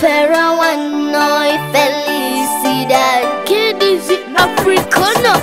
Para one noi felicidad. Que dice africana